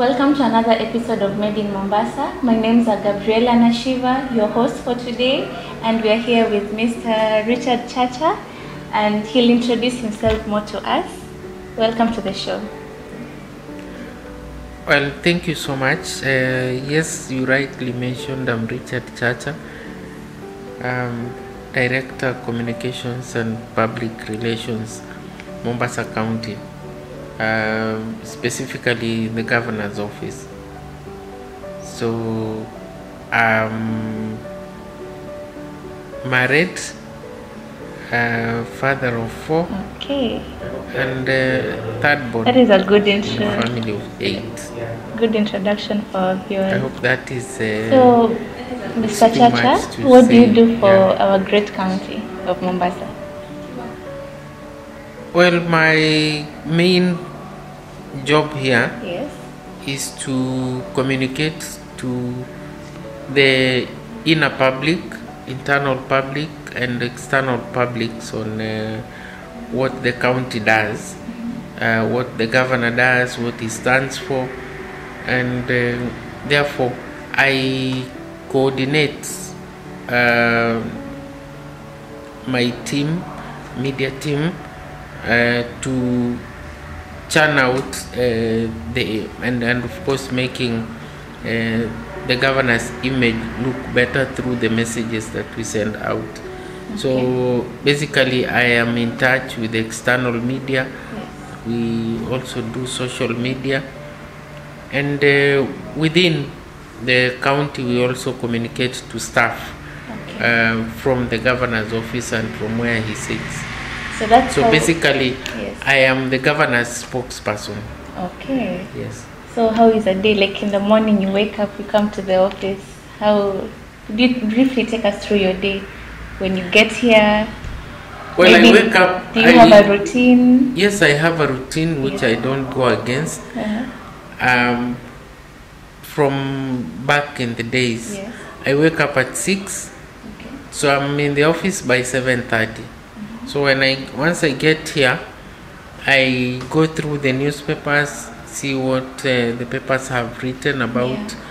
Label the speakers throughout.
Speaker 1: welcome to another episode of Made in Mombasa. My name is Gabriella Nashiva, your host for today, and we are here with Mr. Richard Chacha, and he'll introduce himself more to us. Welcome to the show.
Speaker 2: Well, thank you so much. Uh, yes, you rightly mentioned I'm Richard Chacha, um, Director Communications and Public Relations, Mombasa County, um, specifically the Governor's Office. So, I'm married, uh, father of four,
Speaker 1: Okay,
Speaker 2: and uh, third born
Speaker 1: that is a good
Speaker 2: in a
Speaker 1: intro,
Speaker 2: family of eight.
Speaker 1: good introduction for our
Speaker 2: I hope that is. Uh,
Speaker 1: So, Mr. Chacha, what do you do for
Speaker 2: yeah.
Speaker 1: our great county of Mombasa?
Speaker 2: Well, my main job here
Speaker 1: Yes.
Speaker 2: is to communicate to the inner public, internal public, and external publics on uh, what the county does, uh, what the governor does, what he stands for, and uh, therefore I coordinate uh, my team, media team, uh, to churn out uh, the and, and of course making uh, the governor's image look better through the messages that we send out. So basically, I am in touch with external media.
Speaker 1: Yes.
Speaker 2: We also do social media, and uh, within the county, we also communicate to staff
Speaker 1: Okay.
Speaker 2: uh, from the governor's office and from where he sits.
Speaker 1: So that's
Speaker 2: So basically,
Speaker 1: Yes.
Speaker 2: I am the governor's spokesperson.
Speaker 1: Okay.
Speaker 2: Yes.
Speaker 1: So how is a day like in the morning? You wake up, you come to the office. How? Could you briefly take us through your day when you get here?
Speaker 2: Well,
Speaker 1: Maybe
Speaker 2: I wake up.
Speaker 1: Do you
Speaker 2: I
Speaker 1: have a routine?
Speaker 2: Yes, I have a routine which I don't go against.
Speaker 1: Uh-huh.
Speaker 2: Um, from back in the days,
Speaker 1: Yes.
Speaker 2: I wake up at six,
Speaker 1: Okay.
Speaker 2: so I'm in the office by seven thirty. So when I once I get here, I go through the newspapers, see what uh, the papers have written about
Speaker 1: Yeah.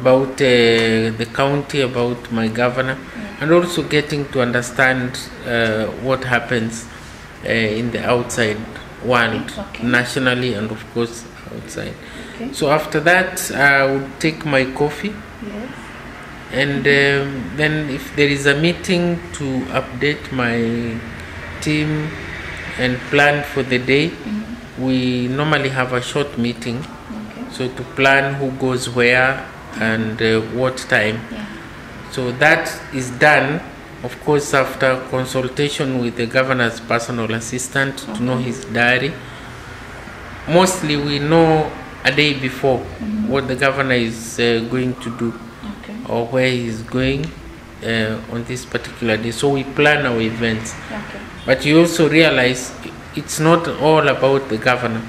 Speaker 2: about uh, the county, about my governor, and also getting to understand uh, what happens uh, in the outside world,
Speaker 1: Okay.
Speaker 2: nationally and of course outside.
Speaker 1: Okay.
Speaker 2: So after that, I would take my coffee
Speaker 1: Yes.
Speaker 2: and um, then if there is a meeting to update my team and plan for the day we normally have a short meeting.
Speaker 1: Okay.
Speaker 2: so to plan who goes where and uh, what time.
Speaker 1: Yeah.
Speaker 2: so that is done of course after consultation with the governor's personal assistant to know his diary. Mostly we know a day before what the governor is uh, going to do
Speaker 1: Okay.
Speaker 2: or where he's going uh, on this particular day. So we plan our events.
Speaker 1: Okay.
Speaker 2: But you also realize it's not all about the governor,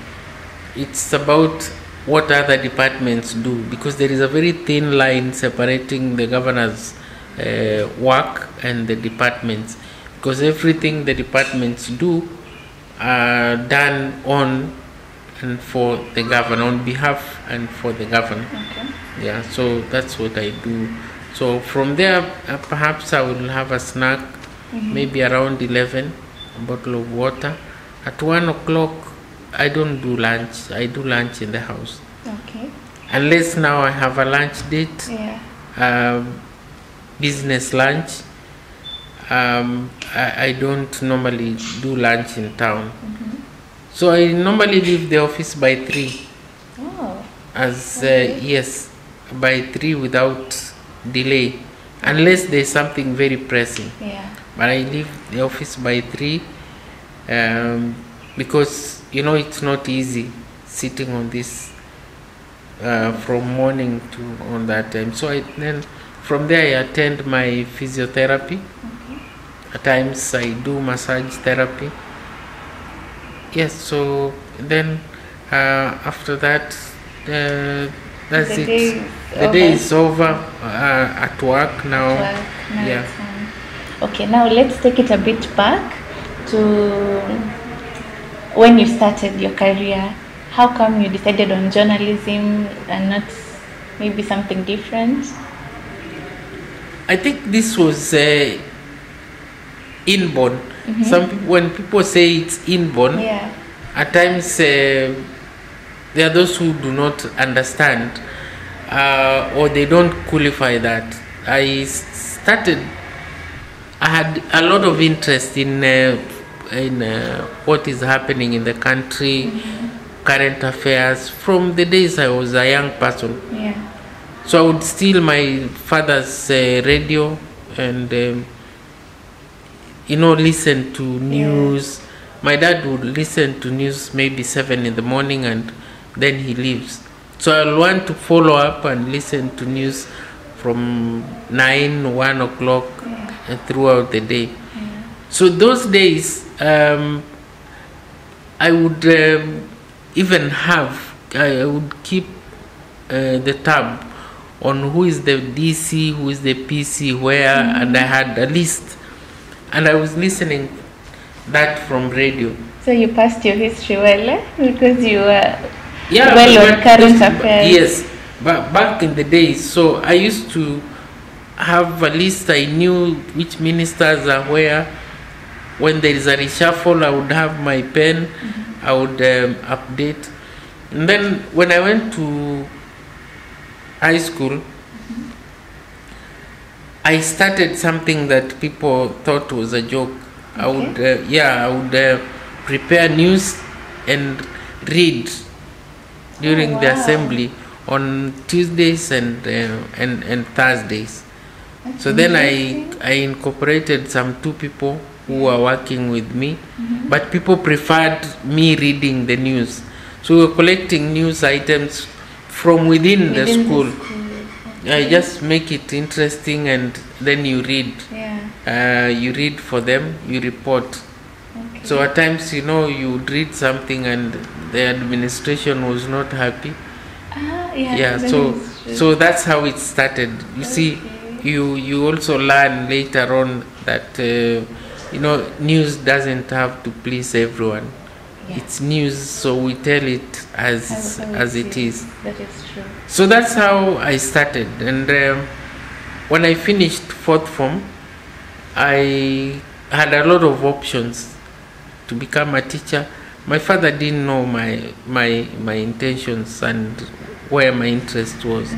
Speaker 2: it's about what other departments do because there is a very thin line separating the governor's uh, work and the departments because everything the departments do are done on and for the governor, on behalf and for the governor
Speaker 1: Okay.
Speaker 2: yeah so that's what i do so from there uh, perhaps i will have a snack maybe around 11 a bottle of water at 1 o'clock i don't do lunch i do lunch in the house
Speaker 1: Okay.
Speaker 2: unless now i have a lunch date
Speaker 1: Yeah.
Speaker 2: um, business lunch um, I, I don't normally do lunch in town Mhm. so i normally leave the office by 3
Speaker 1: Oh.
Speaker 2: as uh, yes by 3 without delay unless there's something very pressing.
Speaker 1: Yeah.
Speaker 2: but i leave the office by 3 um, because you know it's not easy sitting on this uh, from morning to on that time. So i then from there i attend my physiotherapy. At times i do massage therapy. Yes so then uh, after that uh, that's
Speaker 1: The
Speaker 2: it
Speaker 1: day is
Speaker 2: the day is over uh, at work now
Speaker 1: Work, now
Speaker 2: yeah.
Speaker 1: Okay, now let's take it a bit back to when you started your career how come you decided on journalism and not maybe something different?
Speaker 2: I think this was uh, inborn. Some people, when people say it's inborn,
Speaker 1: Yeah.
Speaker 2: at times uh, there are those who do not understand uh, or they don't qualify that. I started. I had a lot of interest in uh, in uh, what is happening in the country, current affairs from the days I was a young person.
Speaker 1: Yeah.
Speaker 2: So I would steal my father's uh, radio and, um, you know, listen to news. My dad would listen to news maybe seven in the morning and then he leaves. So I'll want to follow up and listen to news from nine, one o'clock and throughout the day. So those days, um, I would um, even have, I would keep uh, the tab on who is the DC, who is the PC, where, and I had a list. And I was listening that from radio.
Speaker 1: So you passed your history well eh? because you were
Speaker 2: Yeah,
Speaker 1: well on current affairs.
Speaker 2: Yes, but back in the days, so I used to have a list. I knew which ministers are where. When there is a reshuffle, I would have my pen. Mm-hmm. I would um, update. And then when I went to high school, mm-hmm. I started something that people thought was a joke. Okay. I would, uh, yeah, I would uh, prepare news and read during the
Speaker 1: wow.
Speaker 2: assembly on Tuesdays and uh, and and Thursdays. So then I I incorporated some two people who were working with me, but people preferred me reading the news. So we were collecting news items from within, the
Speaker 1: Within the
Speaker 2: school.
Speaker 1: school.
Speaker 2: I just make it interesting and then you read.
Speaker 1: Yeah.
Speaker 2: Uh, you read for them, you report.
Speaker 1: Okay.
Speaker 2: So at times, you know, you would read something and the administration was not happy.
Speaker 1: ah, yeah.
Speaker 2: Yeah, so so that's how it started. You see, you you also learn later on that uh, you know news doesn't have to please everyone.
Speaker 1: Yeah.
Speaker 2: It's news, so we tell it as as it is.
Speaker 1: That is true.
Speaker 2: So that's how I started. And um, when I finished fourth form, I had a lot of options to become a teacher. My father didn't know my my my intentions and where my interest was.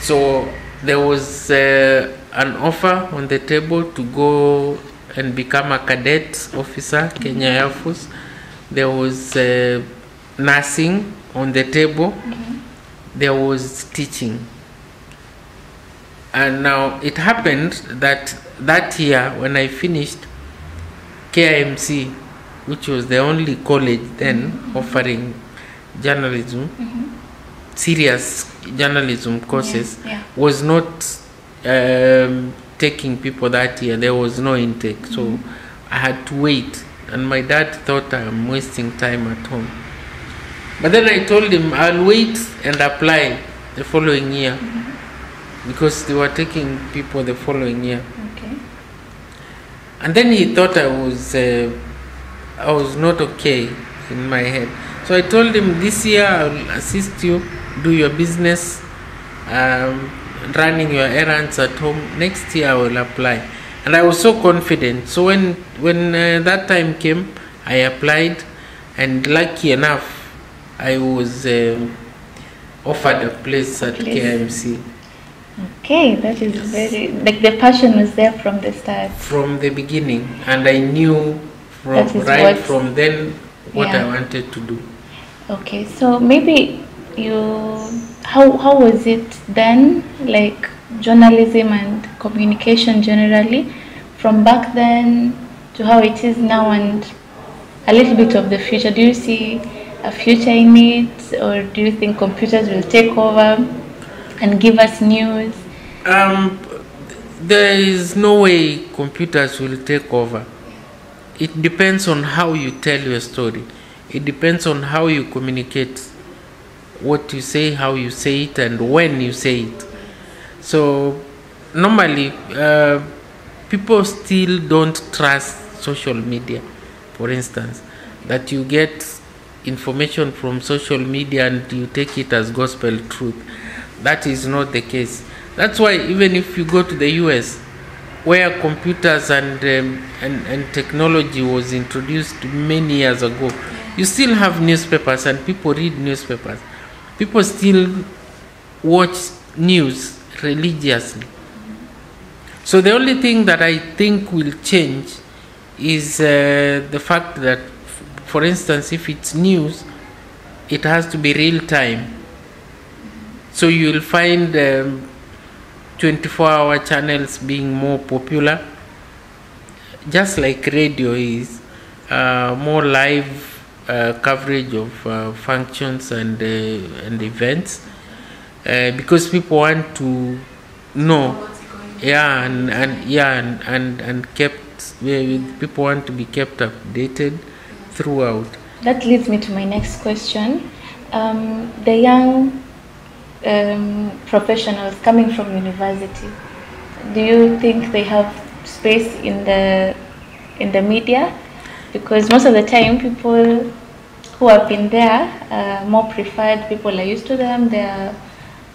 Speaker 2: So there was uh, an offer on the table to go and become a cadet officer, Kenya Air Force. There was uh, nursing on the table there was teaching. And now it happened that that year when I finished KIMC, which was the only college then offering journalism, serious journalism courses,
Speaker 1: yeah.
Speaker 2: was not um, taking people that year. There was no intake. So I had to wait. And my dad thought I'm wasting time at home. But then I told him I'll wait and apply the following year because they were taking people the following year.
Speaker 1: Okay.
Speaker 2: And then he thought I was uh, I was not okay in my head. So I told him this year I'll assist you, do your business, um, running your errands at home. Next year I will apply. And I was so confident. So when when uh, that time came, I applied, and lucky enough, I was um offered a place at
Speaker 1: Place.
Speaker 2: KMC
Speaker 1: Okay, that is very like the passion was there from the start.
Speaker 2: from the beginning, and I knew from right from then what I wanted to do.
Speaker 1: Okay, so maybe you how how was it then like journalism and communication generally from back then to how it is now and a little bit of the future. Do you see a future in it or do you think computers will take over and give us news?
Speaker 2: Um, there is no way computers will take over. It depends on how you tell your story. It depends on how you communicate what you say, how you say it, and when you say it. So, normally, uh, people still don't trust social media, for instance, that you get information from social media and you take it as gospel truth. That is not the case. That's why even if you go to the US, where computers and, um, and and technology was introduced many years ago, you still have newspapers and people read newspapers. People still watch news religiously. So the only thing that I think will change is uh, the fact that, for instance, if it's news, it has to be real time. So you'll find um, 24 hour channels being more popular, just like radio is, uh, more live uh, coverage of uh, functions and, uh, and events, uh, because people want to know. Yeah and, and yeah and, and and kept people want to be kept updated throughout.
Speaker 1: That leads me to my next question. Um, the young um, professionals coming from university, do you think they have space in the in the media? Because most of the time, people who have been there are more preferred. People are used to them. They are,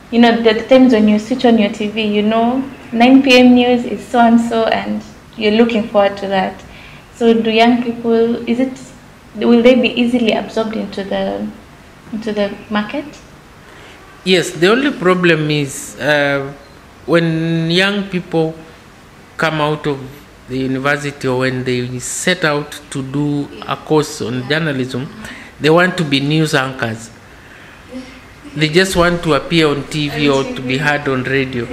Speaker 1: you know, the, times when you switch on your TV, you know, 9 p.m. news is so and so, and you're looking forward to that. So, do young people? Is it will they be easily absorbed into the into the market?
Speaker 2: Yes the only problem is uh, when young people come out of the university or when they set out to do a course on journalism they want to be news anchors. They just want to appear on tv or to be heard on radio.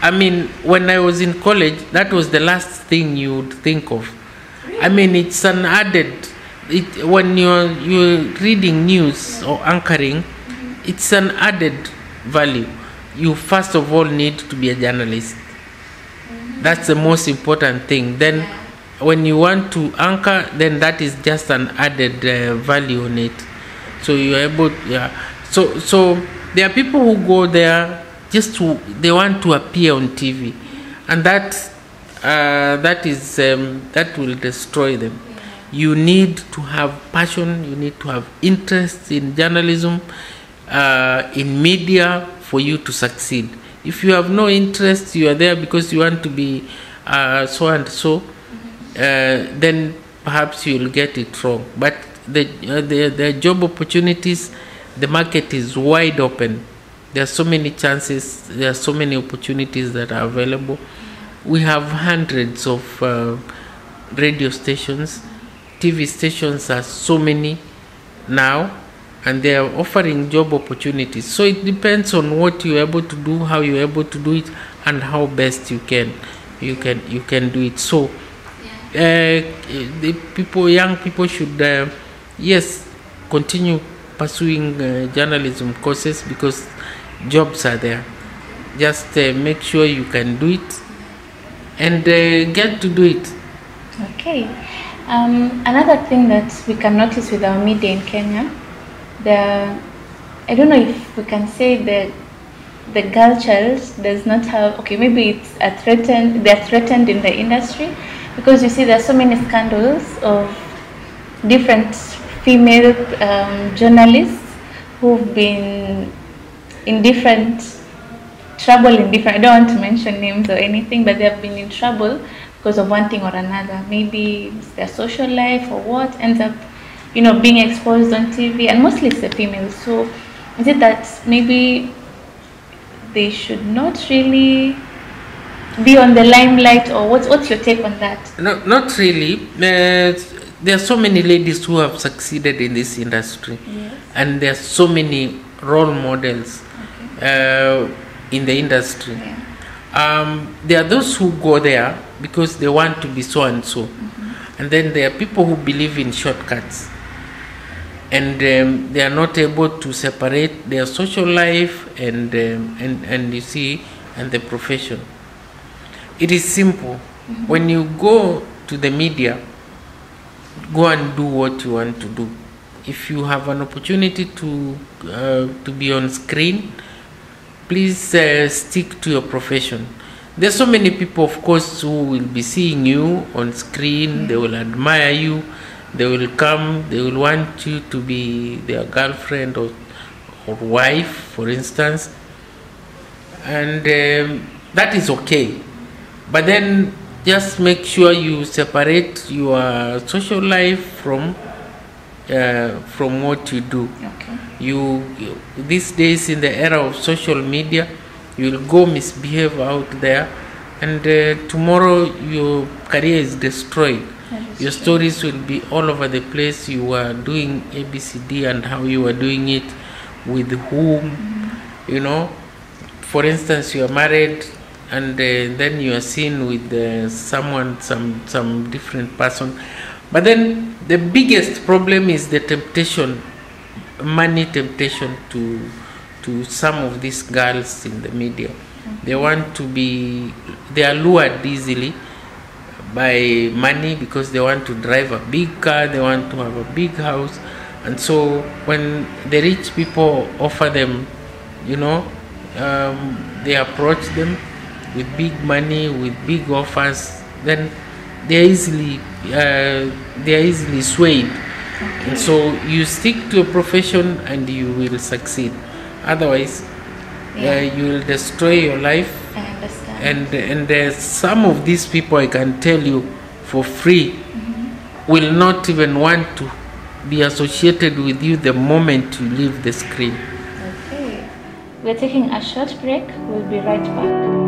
Speaker 2: I mean, when I was in college, that was the last thing you would think of. I mean, it's an added. It, when you're you're reading news or anchoring, it's an added value. You first of all need to be a journalist. That's the most important thing. Then, when you want to anchor, then that is just an added uh, value on it. So you're able, yeah. So so there are people who go there just to they want to appear on TV, and that uh, that is um, that will destroy them. You need to have passion. You need to have interest in journalism, uh, in media for you to succeed. If you have no interest, you are there because you want to be uh, so and so, uh, then perhaps you will get it wrong. But the, uh, the the job opportunities, the market is wide open. There are so many chances. There are so many opportunities that are available. We have hundreds of uh, radio stations, TV stations are so many now, and they are offering job opportunities. So it depends on what you're able to do, how you're able to do it, and how best you can you can you can do it. So uh, the people, young people should uh, yes continue pursuing uh, journalism courses because jobs are there. Just uh, make sure you can do it and uh, get to do it.
Speaker 1: Okay. Um, another thing that we can notice with our media in Kenya, the I don't know if we can say that the girl child does not have okay maybe it's a threatened they're threatened in the industry because you see there are so many scandals of different female um, journalists who've been in different trouble in different I don't want to mention names or anything but they have been in trouble because of one thing or another. Maybe their social life or what ends up you know being exposed on TV and mostly it's the females. So is it that maybe they should not really be on the limelight or what's what's your take on that?
Speaker 2: No, not really. Uh, there are so many ladies who have succeeded in this industry,
Speaker 1: yes.
Speaker 2: And there are so many role models uh, in the industry.
Speaker 1: yeah.
Speaker 2: Um, there are those who go there because they want to be so and so, and then there are people who believe in shortcuts, and um, they are not able to separate their social life and um, and and you see and the profession. It is simple. When you go to the media, go and do what you want to do. If you have an opportunity to uh, to be on screen, please uh, stick to your profession. There's so many people, of course, who will be seeing you on screen. They will admire you. They will come, they will want you to be their girlfriend or, or wife, for instance. And um, that is okay. But then just make sure you separate your social life from uh, from what you do.
Speaker 1: Okay.
Speaker 2: You, you these days in the era of social media, you will go misbehave out there, and uh, tomorrow your career is destroyed. Your
Speaker 1: true.
Speaker 2: stories will be all over the place. You are doing ABCD and how you are doing it, with whom, you know. For instance, you are married, and uh, then you are seen with uh, someone, some some different person. But then the biggest problem is the temptation, money temptation to to some of these girls in the media. They want to be, they are lured easily by money because they want to drive a big car, they want to have a big house. And so when the rich people offer them, you know, um, they approach them with big money, with big offers, then they are easily, uh, they are easily swayed. And so you stick to a profession and you will succeed. Otherwise,
Speaker 1: Yeah.
Speaker 2: uh, you will destroy your life
Speaker 1: I understand.
Speaker 2: and and uh, some of these people I can tell you for free will not even want to be associated with you the moment you leave the screen.
Speaker 1: Okay. We're taking a short break. We'll be right back.